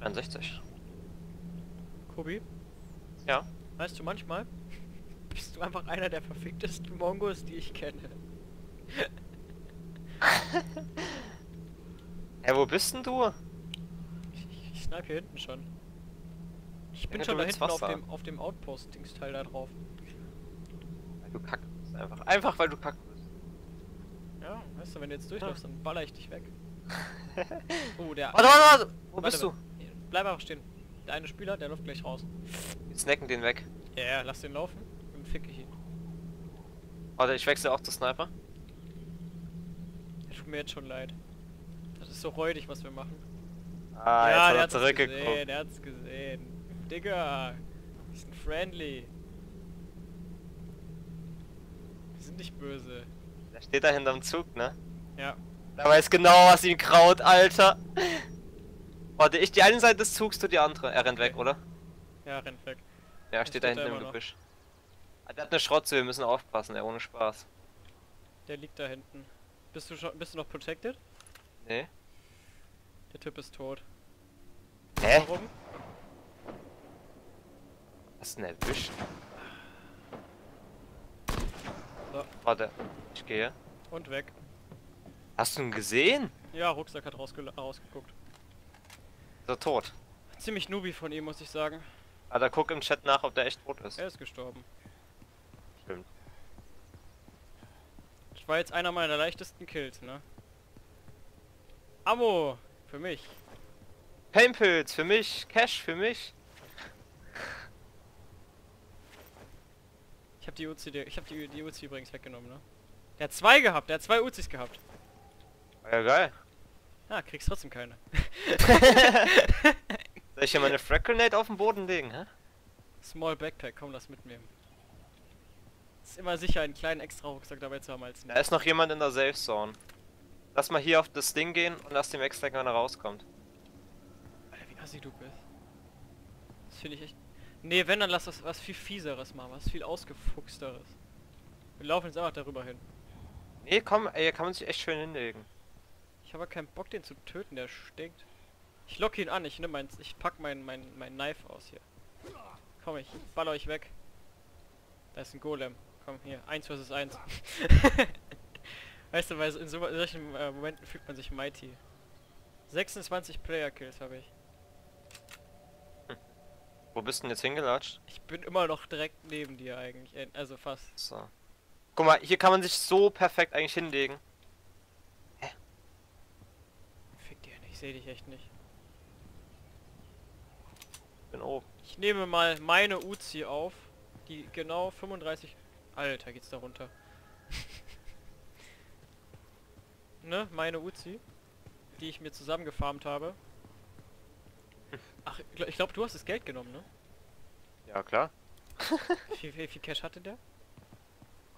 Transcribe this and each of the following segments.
63. Kobi, Ja. weißt du, manchmal bist du einfach einer der verficktesten Mongos, die ich kenne. Hä, wo bist denn du? Ich, ich, snipe hier hinten schon. Ich bin Ja, schon da hinten auf dem, auf dem Outpost-Dingsteil da drauf. Weil du kack bist einfach. Einfach weil du kack bist. Ja, weißt du, wenn du jetzt durchläufst, dann baller ich dich weg. Oh, der... Warte, warte, warte! Wo Warte, bist du? Bleib einfach stehen. Der eine Spieler, der läuft gleich raus. Wir snacken den weg. Ja, ja, lass den laufen. Dann fick ich ihn. Warte, ich wechsle auch zu Sniper. Tut mir jetzt schon leid. Das ist so räudig, was wir machen. Ah, ja, der jetzt hat er hat's zurückgeguckt. gesehen, der hat's gesehen. Digga, die sind friendly. Die sind nicht böse. Der steht da hinterm Zug, ne? Ja, Der weiß genau, was ihm kraut, Alter. Warte, ich die eine Seite des Zugs, du die andere. Er rennt weg, oder? ja, rennt weg. Ja, Das steht da steht da hinten im. Gebüsch. Ah, Der hat eine Schrotze, wir müssen aufpassen, ey, ohne Spaß. Der liegt da hinten. Bist du schon, bist du noch protected? Nee? Der Typ ist tot. Hä? Warum? Was denn erwischt? So. Warte, ich gehe. Und weg. Hast du ihn gesehen? Ja, Rucksack hat rausge rausgeguckt. Ist er tot? Ziemlich nubi von ihm, muss ich sagen. Ah, da guck im Chat nach, ob der echt tot ist. Er ist gestorben. Stimmt. Das war jetzt einer meiner leichtesten Kills, ne? Ammo! Für mich. Painpilz für mich, Cash für mich. Ich hab die Uzi, ich hab die, die Uzi übrigens weggenommen, ne? Der hat zwei gehabt, der hat zwei Uzis gehabt. Ja, geil. Ah, kriegst trotzdem keine. Soll ich hier meine Frag Grenade auf den Boden legen, hä? Small Backpack, komm, lass mitnehmen. Ist immer sicher, einen kleinen extra Rucksack dabei zu haben als Da ist noch jemand in der Safe Zone. Lass mal hier auf das Ding gehen und lass dem extra wenn er rauskommt. Alter, wie assi du bist. Das finde ich echt... Nee, wenn, dann lass das was viel fieseres machen, was viel ausgefuchsteres. Wir laufen jetzt einfach darüber hin. Nee, komm, ey, hier kann man sich echt schön hinlegen. Ich habe keinen Bock, den zu töten, der stinkt. Ich locke ihn an, ich nimm mein, ich pack mein, mein, mein Knife aus hier. Komm, ich baller euch weg. Da ist ein Golem. Komm, hier, 1 versus 1. weißt du, weil in so, in solchen äh, Momenten fühlt man sich mighty. 26 Player-Kills habe ich. Wo bist du denn jetzt hingelatscht? Ich bin immer noch direkt neben dir eigentlich. äh, Also fast. So. Guck mal, hier kann man sich so perfekt eigentlich hinlegen. Fick dir, ich sehe dich echt nicht. Bin oben. Ich nehme mal meine Uzi auf, die genau 35... Alter, geht's da runter. ne, meine Uzi, die ich mir zusammengefarmt habe. Ach, ich gl- ich glaube, du hast das Geld genommen, ne? Ja, klar. Wie viel, wie viel Cash hatte der?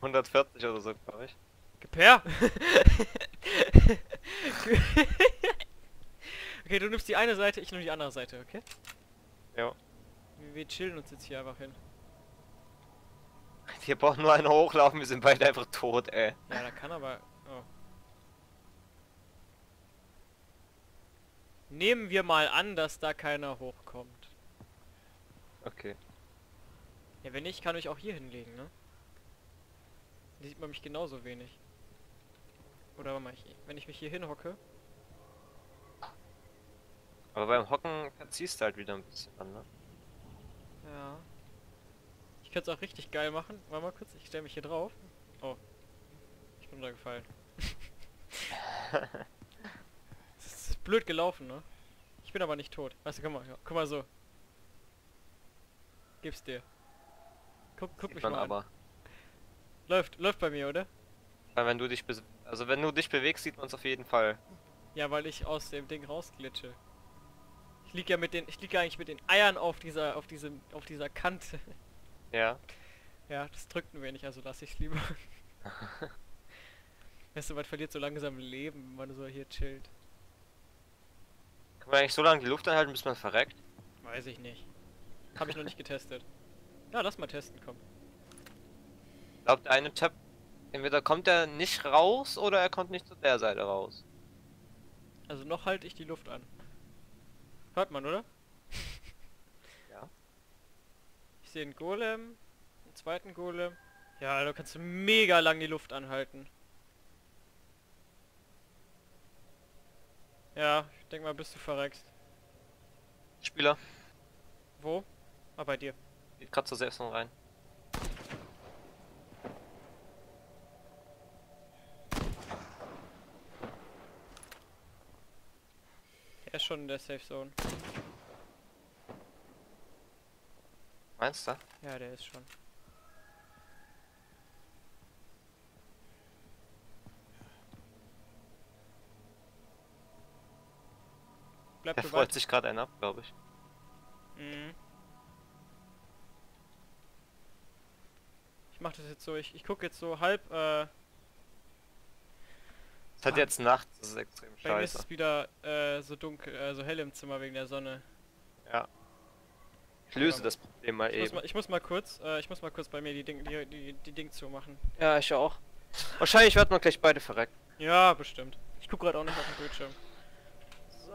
140 oder so, glaube ich. Gepair! okay, du nimmst die eine Seite, ich nehme die andere Seite, okay? Ja. Wir, wir chillen uns jetzt hier einfach hin. Hier braucht nur einer hochlaufen, wir sind beide einfach tot, ey. Ja, da kann aber... Oh. Nehmen wir mal an, dass da keiner hochkommt. Okay. Ja, wenn nicht, kann ich auch hier hinlegen, ne? Da sieht man mich genauso wenig. Oder mal, ich, wenn ich mich hier hinhocke... Aber beim Hocken verziehst du halt wieder ein bisschen an, ne? Ja. Ich könnte es auch richtig geil machen. Warte mal kurz, ich stelle mich hier drauf. Oh. Ich bin runtergefallen. das ist blöd gelaufen, ne? Ich bin aber nicht tot. Weißt du, guck mal, guck mal so. Gib's dir. Guck, guck mich mal an. aber. Läuft, läuft bei mir, oder? Weil wenn du dich also wenn du dich bewegst, sieht man es auf jeden Fall. Ja, weil ich aus dem Ding rausglitsche. Ich lieg ja mit den, ich lieg ja eigentlich mit den Eiern auf dieser, auf diesem, auf dieser Kante. Ja. Ja, das drückt ein wenig, also lass ich's lieber. weißt du, man verliert so langsam Leben, wenn man so hier chillt. Kann man eigentlich so lange die Luft anhalten, bis man verreckt? Weiß ich nicht. Habe ich noch nicht getestet. Ja, lass mal testen, komm. Ich der eine Tab, entweder kommt er nicht raus oder er kommt nicht zu der Seite raus. Also noch halte ich die Luft an. Hört man, oder? Ja. Ich sehe einen Golem, einen zweiten Golem. Ja, da kannst du mega lang die Luft anhalten. Ja, ich denk mal, bis du verreckst. Spieler. Wo? Ah, bei dir. Geht grad zur Selbstung rein. Ist schon in der Safe Zone. Meinst du? Ja, der ist schon. Bleib Er freut sich gerade einen ab, glaube ich. Mhm. Ich mach das jetzt so, ich, ich guck jetzt so halb, äh, Es hat jetzt Nacht, das ist extrem bei mir ist scheiße. es wieder äh, so dunkel, äh, so hell im Zimmer wegen der Sonne. Ja. Ich löse Ja. das Problem mal Ich muss eben. mal, ich muss mal kurz, äh, ich muss mal kurz bei mir die Ding, die, die, die Ding zumachen. Ja, ich auch. Wahrscheinlich werden wir gleich beide verreckt. Ja, bestimmt. Ich guck gerade auch nicht auf den Bildschirm. So.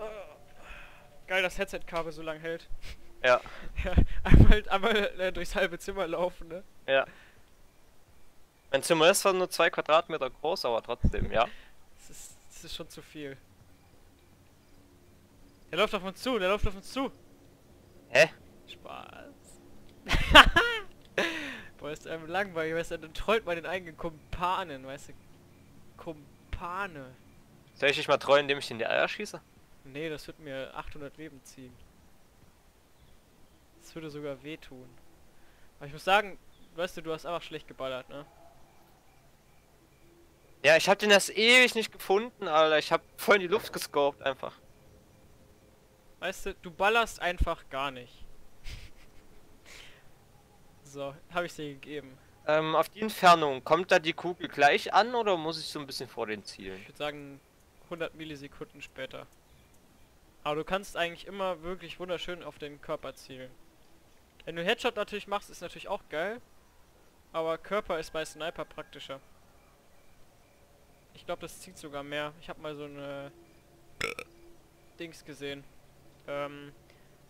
Geil, dass Headset-Kabel so lang hält. Ja, Ja, einmal, einmal äh, durchs halbe Zimmer laufen, ne? ja. Mein Zimmer ist zwar nur zwei Quadratmeter groß, aber trotzdem, ja. Das ist, das ist schon zu viel. Der läuft auf uns zu, der läuft auf uns zu. Hä? Spaß. Boah, ist einem langweilig, weißt du, dann trollt man den eigenen Kumpanen, weißt du. Kumpane. Soll ich dich mal treuen, indem ich in die Eier schieße? Nee, das wird mir 800 Leben ziehen. Das würde sogar wehtun. Aber ich muss sagen, weißt du, du hast einfach schlecht geballert, ne? Ja, ich hab den erst ewig nicht gefunden, Alter. Ich hab voll in die Luft gescoped einfach. Weißt du, du ballerst einfach gar nicht. so, habe ich dir gegeben. Ähm, auf die Entfernung, kommt da die Kugel gleich an oder muss ich so ein bisschen vor den zielen? Ich würde sagen 100 Millisekunden später. Aber du kannst eigentlich immer wirklich wunderschön auf den Körper zielen. Wenn du Headshot natürlich machst, ist natürlich auch geil. Aber Körper ist bei Sniper praktischer. Ich glaube, das zieht sogar mehr. Ich habe mal so eine Dings gesehen. Ähm,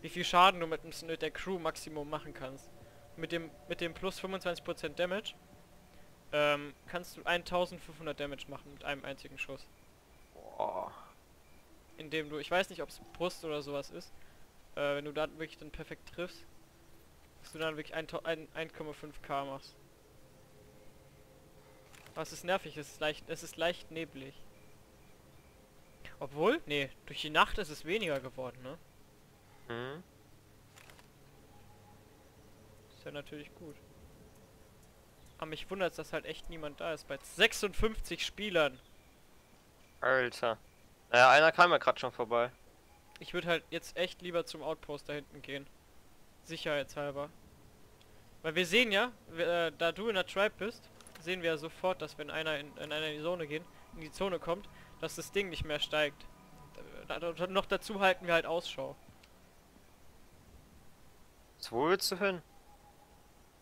wie viel Schaden du mit, dem- mit der Crew Maximum machen kannst. Mit dem mit dem plus 25% Damage ähm, kannst du 1500 Damage machen mit einem einzigen Schuss. Boah. Indem du, ich weiß nicht, ob es Brust oder sowas ist, äh, wenn du da wirklich dann perfekt triffst, dass du dann wirklich ein, ein, 1,5k machst. Es ist nervig, es ist leicht, es ist leicht neblig. Obwohl, nee, durch die Nacht ist es weniger geworden, ne? Hm. Ist ja natürlich gut. Aber mich wundert dass halt echt niemand da ist. Bei 56 Spielern. Alter. Naja, einer kam ja gerade schon vorbei. Ich würde halt jetzt echt lieber zum Outpost da hinten gehen. Sicherheitshalber. Weil wir sehen ja, wir, äh, da du in der Tribe bist, sehen wir ja sofort, dass wenn einer in, in die Zone gehen, in die Zone kommt, dass das Ding nicht mehr steigt. Da, da, noch dazu halten wir halt Ausschau. Wo willst du hin?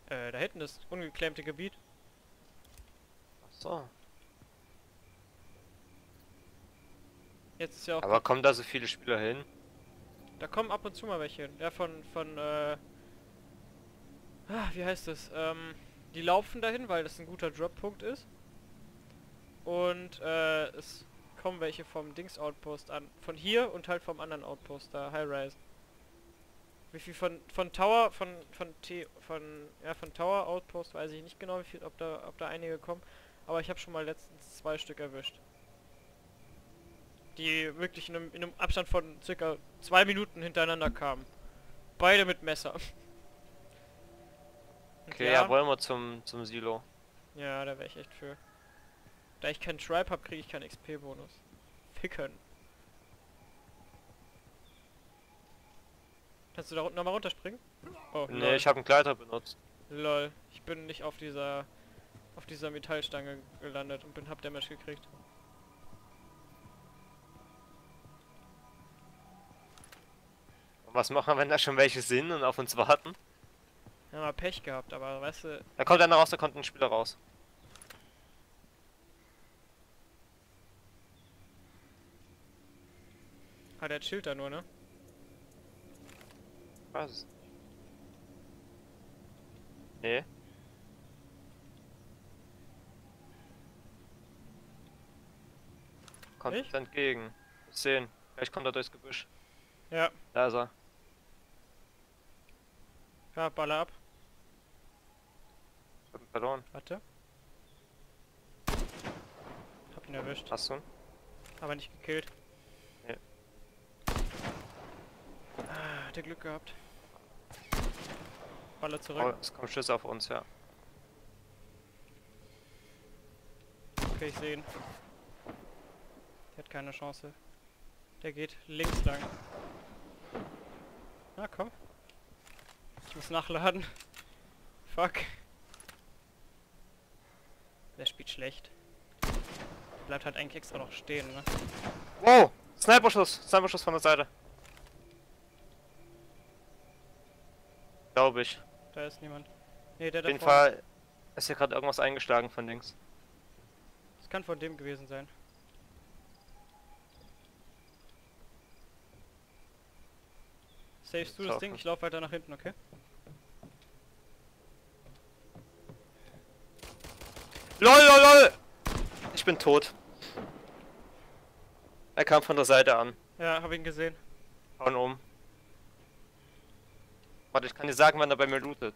Äh, da hinten ist ungeklemmte Gebiet. Achso. Jetzt ist ja auch Aber kommen da so viele Spieler hin? Da kommen ab und zu mal welche. Ja, von, von, äh... Ah, wie heißt das? Ähm, die laufen dahin, weil das ein guter Drop-Punkt ist. Und, äh, es kommen welche vom Dings-Outpost an. Von hier und halt vom anderen Outpost da, High-Rise. Wie viel von, von Tower, von, von T, von, ja, von Tower Outpost weiß ich nicht genau, wie viel, ob da, ob da einige kommen. Aber ich habe schon mal letztens zwei Stück erwischt. Die wirklich in einem, in einem Abstand von circa zwei Minuten hintereinander kamen. Beide mit Messer. Okay, ja, wollen wir zum, zum Silo. ja, da wäre ich echt für. Da ich keinen Tribe habe, kriege ich keinen XP-Bonus. Ficken. Kannst du da unten nochmal runterspringen? Oh, Nee, lol. ich habe einen Gleiter benutzt. Lol. Ich bin nicht auf dieser auf dieser Metallstange gelandet und bin hab Damage gekriegt. Und was machen wir, wenn da schon welche sind und auf uns warten? Ja, mal Pech gehabt, aber weißt du, Da kommt einer raus, da kommt ein Spieler raus. hat der chillt da nur, ne? Ich es. Nee. Kommt Nicht? uns entgegen. Ich sehen. Vielleicht kommt er durchs Gebüsch. Ja, Da ist er. ja, baller ab. Verloren. Warte. Hab ihn erwischt, Hast du ihn? aber nicht gekillt. Nee. Ah, hat er Glück gehabt. Baller Oh, zurück. es kommen Schüsse auf uns, ja. Okay, ich sehe ihn. Der hat keine Chance. Der geht links lang. Na komm. Ich muss nachladen. Fuck. Schlecht. Bleibt halt eigentlich extra noch stehen, ne? Wow! Sniperschuss! Sniperschuss von der Seite. Glaube ich. Da ist niemand. Ne, der Auf da jeden vorne. Fall ist hier gerade irgendwas eingeschlagen von links. Das kann von dem gewesen sein. Savest du das. Ding? Ich laufe weiter nach hinten, okay? LOL, LOL, LOL! Ich bin tot. Er kam von der Seite an. Ja, habe ihn gesehen. Hauen um. Warte, ich kann dir sagen, wann er bei mir lootet.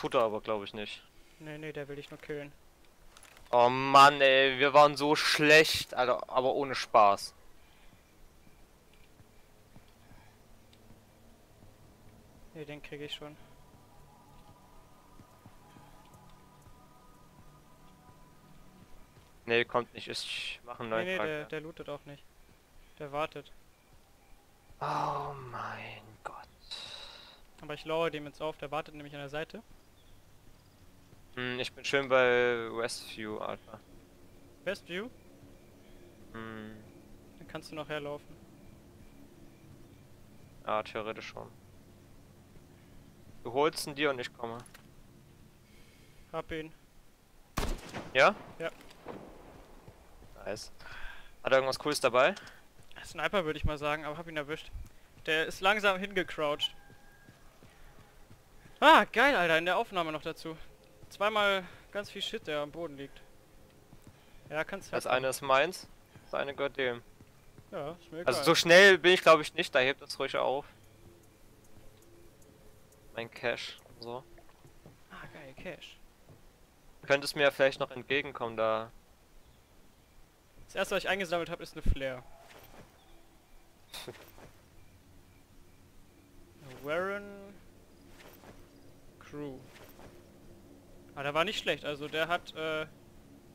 Tut er aber, glaube ich, nicht. Nee, nee, der will dich nur killen. Oh Mann, ey, wir waren so schlecht, Alter, aber ohne Spaß. Nee, den kriege ich schon. Nee, kommt nicht, ich mache einen Nee, neuen nee, der, Charakter. der lootet auch nicht. Der wartet. Oh mein Gott. Aber ich lauere dem jetzt auf, der wartet nämlich an der Seite. Hm, ich bin schön bei Westview, Alter. Westview, Hm, dann kannst du noch herlaufen. ja, theoretisch schon. Du holst ihn dir und ich komme. Hab ihn. Ja? Ja. Nice. Hat er irgendwas Cooles dabei? Sniper würde ich mal sagen, aber hab ihn erwischt. Der ist langsam hingecrouched. Ah, geil, Alter, in der Aufnahme noch dazu. Zweimal ganz viel Shit, der am Boden liegt. Ja, kannst Das halt- eine ist meins, das eine gehört dem. Ja, ist mir egal. Also so schnell bin ich glaube ich nicht, da hebt es ruhig auf. Mein Cash und so. Ah, geil, Cash. Könntest mir ja vielleicht noch entgegenkommen, da. Das erste, was ich eingesammelt habe, ist eine Flare. Warren Crew. Ah, der war nicht schlecht, also der hat, äh,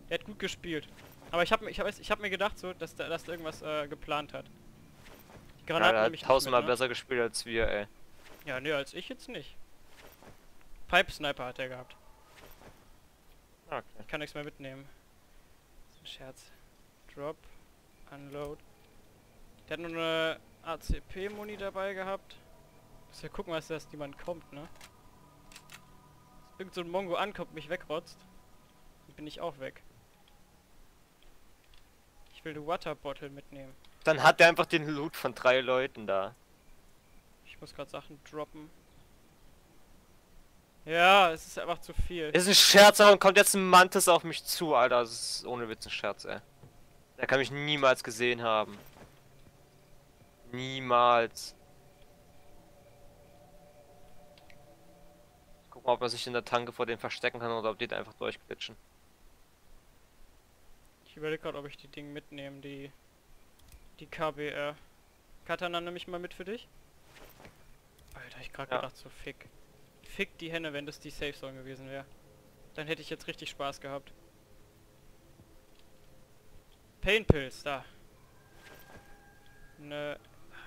der hat gut gespielt. Aber ich habe ich hab, ich hab mir gedacht so, dass der, dass der irgendwas äh, geplant hat. Die Ja, Granaten nehme hat tausendmal mit, ne? besser gespielt als wir, ey. Ja, nee, als ich jetzt nicht. Pipe Sniper hat er gehabt. Okay. Ich kann nichts mehr mitnehmen. Das ist ein Scherz. Drop, Unload. Der hat nur eine ACP-Muni dabei gehabt. Muss ja gucken, was das niemand kommt, ne? Irgend so ein Mongo ankommt, mich wegrotzt. Dann bin ich auch weg. Ich will eine Water Bottle mitnehmen. Dann hat er einfach den Loot von drei Leuten da. Ich muss gerade Sachen droppen. Ja, es ist einfach zu viel. Ist ein Scherz, aber kommt jetzt ein Mantis auf mich zu, Alter. Das ist ohne Witz ein Scherz, ey. Der kann mich niemals gesehen haben. Niemals. Gucken, ob man sich in der Tanke vor dem verstecken kann oder ob die da einfach durchglitschen. Ich überlege gerade, ob ich die Dinge mitnehme, die die KBR. Katana nehme ich mal mit für dich. Alter, ich gerade Ja. gedacht, so fick. Fick die Henne, wenn das die Safe Zone gewesen wäre. Dann hätte ich jetzt richtig Spaß gehabt. Pain Pills, da. Ne,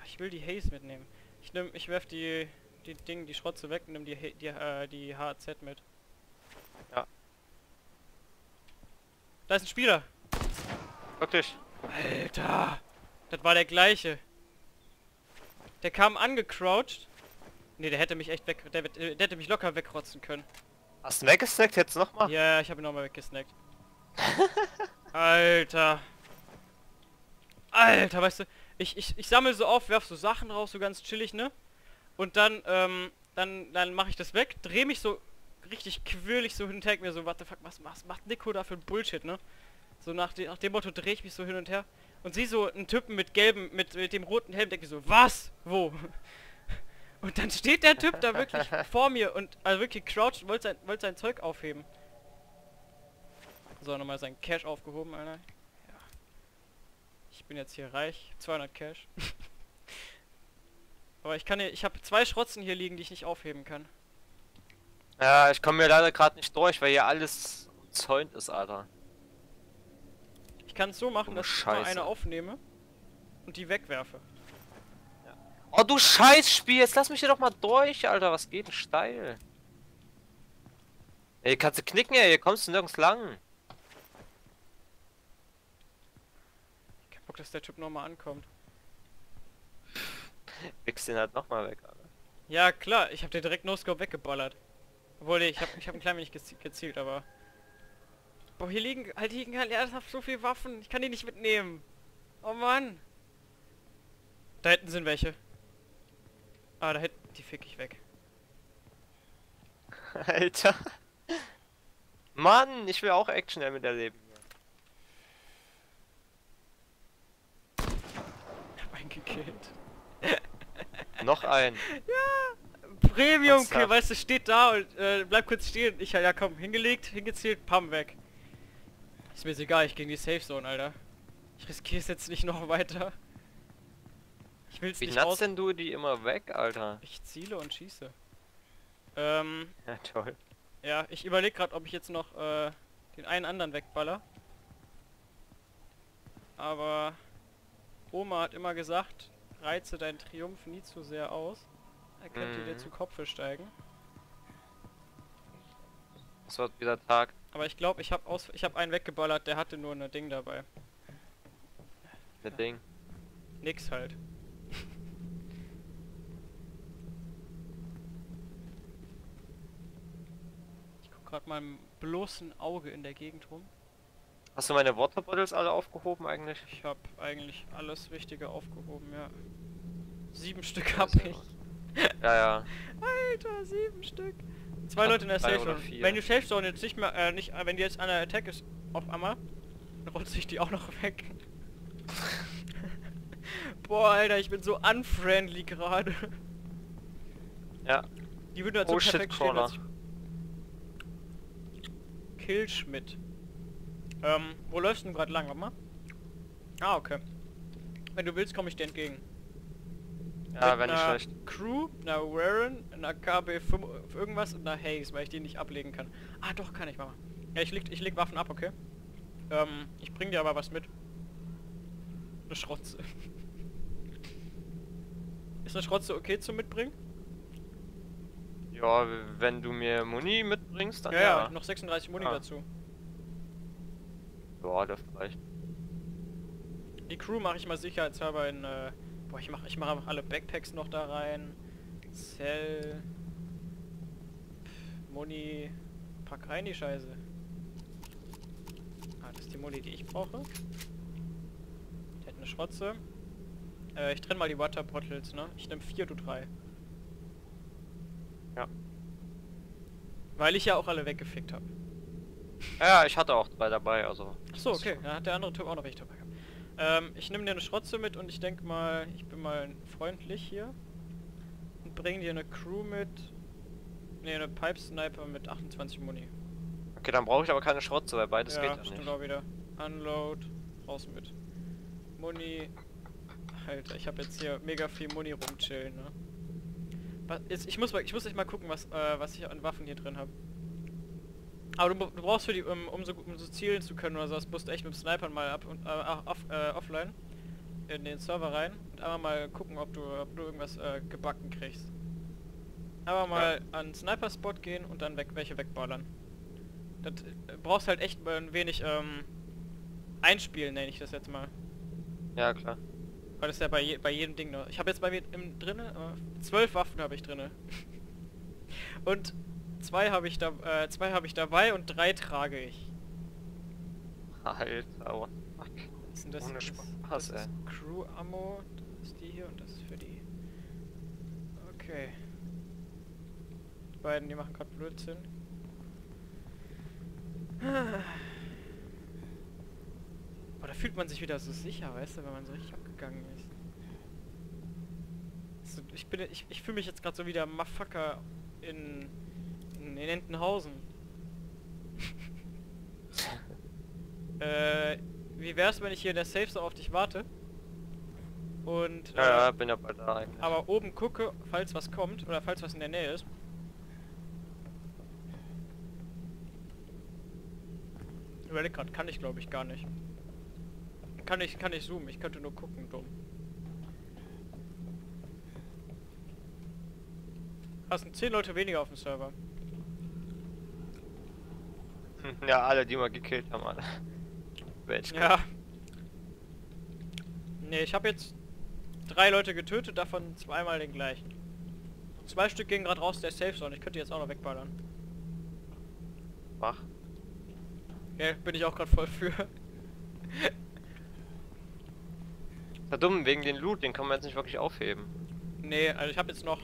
ich will die Haze mitnehmen. Ich nehm, ich werf die die Ding, die Schrotze weg und nimm die die äh, die HZ mit. Ja. Da ist ein Spieler. Wirklich? Alter! Das war der gleiche. Der kam angecrouched. Ne, der hätte mich echt weg... Der, wird- der hätte mich locker wegrotzen können. Hast du ihn weggesnackt jetzt nochmal? Ja, ich habe ihn nochmal weggesnackt. Alter. Alter, weißt du, ich, ich, ich sammle so auf, werf so Sachen raus, so ganz chillig, ne? Und dann, ähm, dann, dann mache ich das weg, dreh mich so richtig quirlig so hin und her, mir so, what the fuck, was, was macht Nico da für ein Bullshit, ne? So nach, de, nach dem Motto drehe ich mich so hin und her und sieh so einen Typen mit gelbem, mit, mit dem roten Helm, denke ich so, was? Wo? Und dann steht der Typ da wirklich vor mir und also wirklich crouched, wollte sein, wollte sein Zeug aufheben. So, nochmal sein Cash aufgehoben, Alter. Bin jetzt hier reich. 200 Cash. Aber ich kann hier, ich habe zwei Schrotzen hier liegen, die ich nicht aufheben kann. Ja, ich komme mir leider gerade nicht durch, weil hier alles zäunt ist, Alter. Ich kann es so machen, Oh, dass ich mal Scheiße. eine aufnehme und die wegwerfe. Oh, du Scheißspiel, jetzt lass mich hier doch mal durch, Alter. Was geht denn steil? Ey, kannst du knicken, ey, hier kommst du nirgends lang. Ich hab Bock, dass der Typ nochmal ankommt. Wichs den halt nochmal weg, Alter. Ja, klar, ich habe den direkt No-Scope weggeballert. Obwohl, nee, ich habe ich hab ein klein wenig gezi- gezielt, aber... Boah, hier liegen, halt liegen halt ernsthaft so viele Waffen. Ich kann die nicht mitnehmen. Oh Mann. Da hinten sind welche. Ah, da hinten, die fick ich weg. Alter. Mann, ich will auch Action miterleben. Ich hab einen gekillt. Noch ein. Premium Kill, Ernsthaft? weißt du, steht da und äh, bleib kurz stehen. Ich ja komm, hingelegt, hingezielt, pam weg. Ist mir jetzt egal, ich in die Safe Zone, Alter. Ich riskiere es jetzt nicht noch weiter. Ich will's Wie nicht aus. denn du die immer weg, Alter? Ich ziele und schieße. Ähm, Ja, toll. ja, ich überlege gerade, ob ich jetzt noch äh, den einen anderen wegballer. Aber Oma hat immer gesagt, reize deinen Triumph nie zu sehr aus. Er könnte dir Mhm. zu Kopfe steigen. Es wird wieder Tag. Aber ich glaube, ich habe aus ich habe einen weggeballert, der hatte nur ein Ding dabei. Mit Ding. Nix halt. Ich guck gerade im bloßen Auge in der Gegend rum. Hast du meine Waterbottles alle aufgehoben eigentlich? Ich habe eigentlich alles Wichtige aufgehoben, ja. Sieben Stück hab ich. Ja, ja. Alter, sieben Stück. Zwei Leute in der Safe Zone. Wenn die Safe Zone jetzt nicht mehr, äh, nicht, äh, wenn die jetzt an der Attack ist, auf einmal, dann rollt sich die auch noch weg. Boah, Alter, ich bin so unfriendly gerade. Ja. Die würden halt Oh so shit, perfekt stehen. Ich- Killschmidt. Ähm, wo läufst du denn gerade lang? Warte mal. Ah, okay. Wenn du willst, komme ich dir entgegen. Ja, Mit wenn nicht schlecht. Crew, einer Warren, einer KB 5 irgendwas und einer Haze, weil ich die nicht ablegen kann. Ah, doch, kann ich mal. Ja, ich leg, ich leg Waffen ab, okay? Ähm, ich bring dir aber was mit. Eine Schrotze. Ist eine Schrotze okay zum Mitbringen? Ja, wenn du mir Muni mitbringst, dann Ja, ja. ja, noch 36 Muni Ah. dazu. Ja, das reicht. Die Crew mache ich mal sicherheitshalber in, äh, boah, ich mache ich mache einfach alle Backpacks noch da rein. Cell. Pff, Muni. Pack rein die Scheiße. Ah, das ist die Muni, die ich brauche. Der hat eine Schrotze. Äh, ich trenne mal die Water Bottles, ne? Ich nehme vier, du drei. Ja. Weil ich ja auch alle weggefickt habe. Ja, ich hatte auch drei dabei, also. Achso, okay. Dann hat der andere Typ auch noch welche dabei gehabt. Ähm, ich nehme dir eine Schrotze mit und ich denke mal, ich bin mal freundlich hier. Und bringe dir eine Crew mit. Ne, eine Pipe Sniper mit 28 Muni. Okay, dann brauche ich aber keine Schrotze, weil beides ja, geht ja stimmt nicht. auch wieder. Unload, raus mit. Muni. Alter, ich habe jetzt hier mega viel Muni rumchillen, ne? Was, jetzt, ich muss mal, ich muss echt mal gucken, was, äh, was ich an Waffen hier drin habe. Aber du, du brauchst für die, um, um, so, um so zielen zu können oder sowas, musst du echt mit dem Snipern mal ab und äh, off, äh, offline in den Server rein und einmal mal gucken, ob du, ob du irgendwas äh, gebacken kriegst. Aber mal an Sniper-Spot gehen und dann weg, welche wegballern. Das äh, brauchst halt echt mal ein wenig ähm, einspielen, nenne ich das jetzt mal. Ja, klar. Weil das ist ja bei, je, bei jedem Ding noch. Ich habe jetzt bei mir im drinne äh, zwölf Waffen habe ich drinne. und zwei habe ich da äh, zwei habe ich dabei und drei trage ich. Alter, what the fuck. ist das? Ohne Spaß, das ist Crew Ammo, das ist die hier und das ist für die. Okay. Die beiden, die machen gerade Blödsinn. Aber da fühlt man sich wieder so sicher, weißt du, wenn man so richtig abgegangen ist. So, ich bin, ich, ich fühle mich jetzt gerade so wie der Motherfucker in, in, Entenhausen. äh, wie wär's, wenn ich hier in der Safe so auf dich warte? Und, Ja, ja, äh, bin ja bald da eigentlich. aber oben gucke, falls was kommt, oder falls was in der Nähe ist. Überleg grad, kann ich glaube ich gar nicht. Kann ich, kann ich zoomen, ich könnte nur gucken, dumm. Das sind 10 Leute weniger auf dem Server. Ja, alle, die mal gekillt haben, alle. Welch Ja. Nee, ich habe jetzt drei Leute getötet, davon zweimal den gleichen. Zwei Stück gingen gerade raus der Safe Zone, ich könnte jetzt auch noch wegballern. Mach. Ja, bin ich auch gerade voll für. Ja dumm, wegen den Loot, den kann man jetzt nicht wirklich aufheben. nee, also ich habe jetzt noch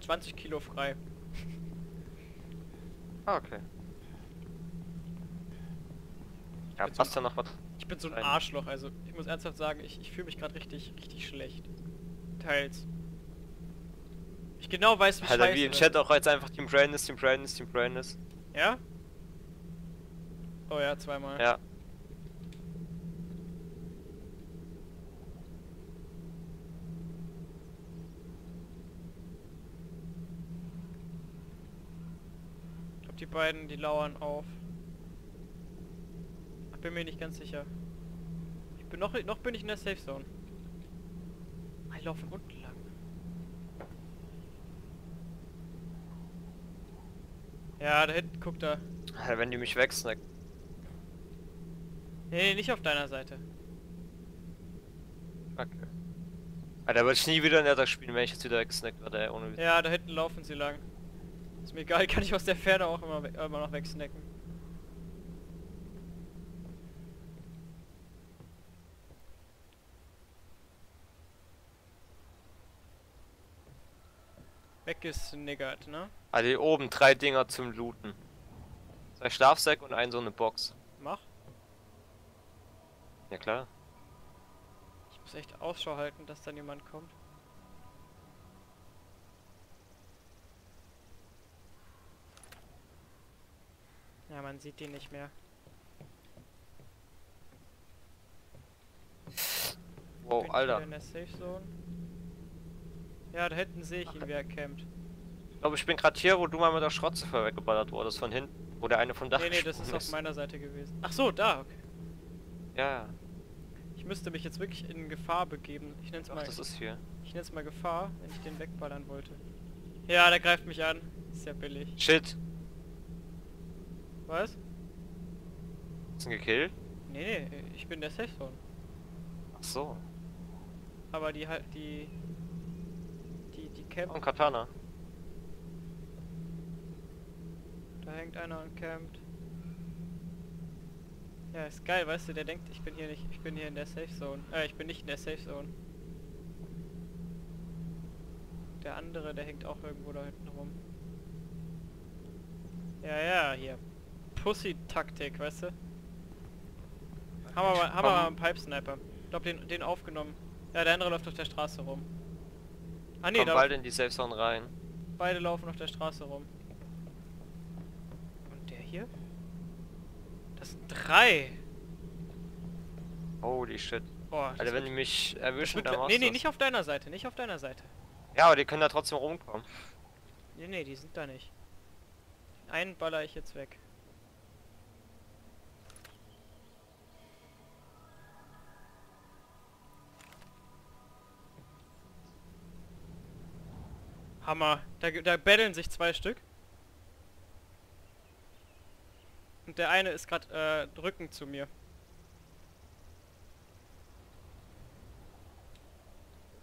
20 Kilo frei. Ah, okay. Ja, Jetzt passt ja noch was. Ich bin so ein Arschloch, also ich muss ernsthaft sagen, ich, ich fühle mich gerade richtig, richtig schlecht. Teils. Ich genau weiß, wie Alter, wie im Chat auch jetzt einfach Team Brandis, Team Brandis, Team Brandis. Ja? Oh ja, zweimal. Ja. Ich glaube, die beiden, die lauern auf. Ich bin mir nicht ganz sicher. Ich bin noch, noch bin ich in der Safe Zone. Ah, die laufen unten lang. Ja, da hinten, guck da. Alter, wenn die mich wegsnacken. Nee, nicht auf deiner Seite. Okay. Alter, würde ich nie wieder Nether spielen, wenn ich jetzt wieder wegsnackt werde, ohne Witz. Ja, da hinten laufen sie lang. Ist mir egal, kann ich aus der Ferne auch immer, immer noch wegsnacken. Weggesniggert, ne? Also hier oben drei Dinger zum Looten. Zwei Schlafsäcke und ein so eine Box. Mach. Ja klar. Ich muss echt Ausschau halten, dass dann jemand kommt. Ja, man sieht die nicht mehr. Wow, Oh, Alter. in der Safe Zone? Ja, da hinten sehe ich ihn, wie er campt. Ich glaube, ich bin gerade hier, wo du mal mit der Schrotze voll weggeballert wurdest, von hinten. Wo der eine vom Dach Nee, nee, das ist gesprungen auf meiner Seite gewesen. Ach so, da, okay. Ja, ja. Ich müsste mich jetzt wirklich in Gefahr begeben. Ich nenn's Ach, mal, das ist hier. ich nenn's mal Gefahr, wenn ich den wegballern wollte. Ja, der greift mich an. Ist ja billig. Shit. Was? Ist ein gekillt? Nee, nee, ich bin der Safe Zone. Ach so. Aber die halt, die... Ein campen. Katana. Da hängt einer und campt. Ja, ist geil, weißt du, der denkt, ich bin hier nicht, ich bin hier in der Safe Zone. Äh, ich bin nicht in der Safe Zone. Der andere, der hängt auch irgendwo da hinten rum. Ja, ja, hier. Pussy-Taktik, weißt du? Haben wir mal, haben wir mal einen Pipe-Sniper. Ich glaub, den, den aufgenommen. Ja, der andere läuft auf der Straße rum. Ah nee, Komm da, bald in die Safe Zone rein. beide laufen auf der Straße rum. Und der hier? Das sind drei. Holy shit. Boah, Alter, wenn die mich erwischen, dann machst Nee, nee, nicht auf deiner Seite, nicht auf deiner Seite. Ja, aber die können da trotzdem rumkommen. Nee, nee, die sind da nicht. Einen baller ich jetzt weg. Hammer. Da, da betteln sich zwei Stück. Und der eine ist gerade äh, drückend zu mir.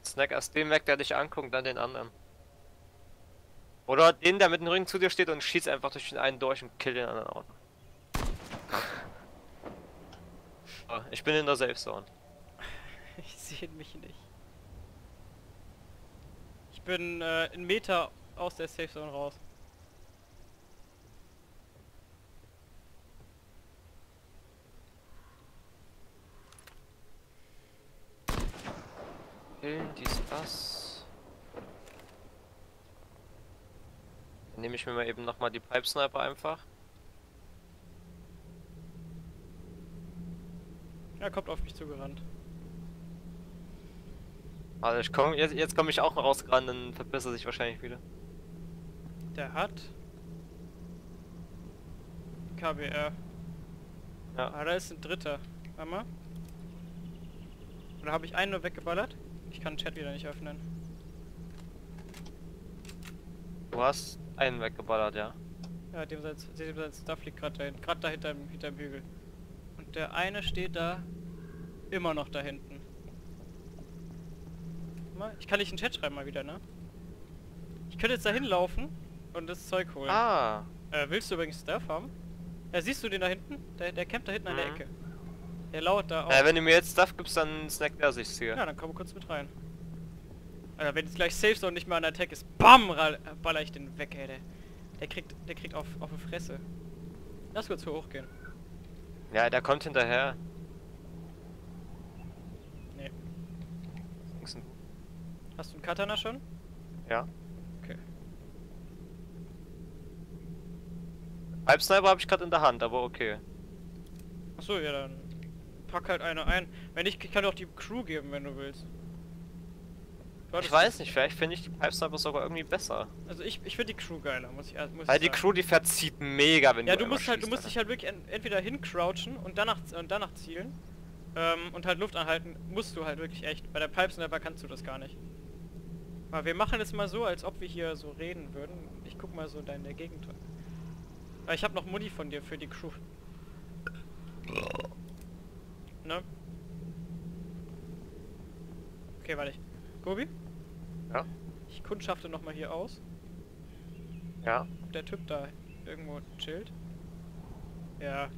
Snack erst den weg, der dich anguckt, dann den anderen. Oder den, der mit dem Rücken zu dir steht und schießt einfach durch den einen durch und killt den anderen auch. noch. Ich bin in der Safe Zone. Ich sehe mich nicht. Ich bin äh, einen Meter aus der Safe Zone raus. Pillen, dies, das. Dann nehme ich mir mal eben nochmal die Pipe Sniper einfach. Er kommt auf mich zugerannt. Also ich komme jetzt, jetzt komme ich auch rausgerannt, dann verpisst er sich wahrscheinlich wieder. Der hat KBR. Ja. Ah, da ist ein dritter. Warte mal. Oder habe ich einen nur weggeballert? Ich kann den Chat wieder nicht öffnen. Du hast einen weggeballert, ja. Ja, dem sein, dem sein Stuff liegt gerade dahin, gerade da hinterm, hinterm Hügel. Und der eine steht da immer noch da hinten. Mal, ich kann nicht in den Chat schreiben mal wieder, ne? Ich könnte jetzt da hinlaufen und das Zeug holen. Ah, Äh, willst du übrigens Stuff haben? Ja, siehst du den da hinten? Der, der campt da hinten an der Mhm. Ecke. Der lauert da auf. äh, wenn du mir jetzt Stuff gibst, dann snackt er sich's hier. Ja, dann komm kurz mit rein. Alter, wenn jetzt gleich Safe Zone nicht mehr an Attack ist, BAM! baller ich den weg, ey. Der, der kriegt, der kriegt auf, auf die Fresse. Lass kurz hochgehen. Ja, der kommt hinterher. Nee. Ist ein- Hast du einen Katana schon? Ja. Okay. Sniper habe ich gerade in der Hand, aber okay. Achso, ja dann. Pack halt eine ein. Wenn nicht, ich kann auch die Crew geben, wenn du willst. Du Ich weiß nicht, vielleicht finde ich die Pipe Sniper sogar irgendwie besser. Also ich, ich finde die Crew geiler, muss ich, muss Weil ich die. Crew, die verzieht mega, wenn Ja, du du einmal musst halt, du musst dich halt wirklich en entweder hincrouchen und danach und danach zielen. Ähm, und halt Luft anhalten musst du halt wirklich echt. Bei der Pipe Sniper kannst du das gar nicht. Aber wir machen es mal so, als ob wir hier so reden würden. Ich guck mal so in deine Gegend. Weil ich habe noch Muni von dir für die Crew. Ne? Okay, warte ich. Gobi? Ja? Ich kundschafte noch mal hier aus, Ja. ob der Typ da irgendwo chillt. Ja.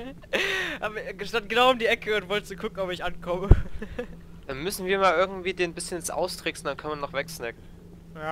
Aber er stand genau um die Ecke und wollte gucken, ob ich ankomme. Dann müssen wir mal irgendwie den bisschen Austricksen, dann können wir noch wegsnacken. ja.